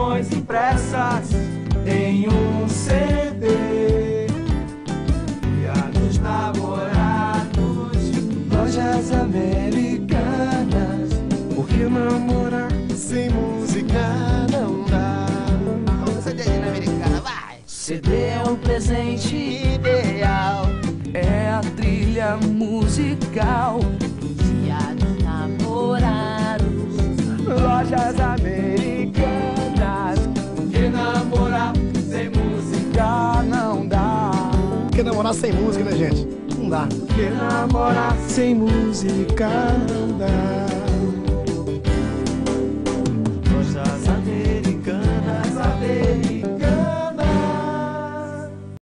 canções impressas em um CD. Dia dos namorados, lojas americanas. Porque namorar sem música não dá? Vamos CD americana, vai! CD é um presente ideal. É a trilha musical Dia dos namorados Lojas americanas namorar sem música, né, gente? Não dá. Que namorar sem música não dá.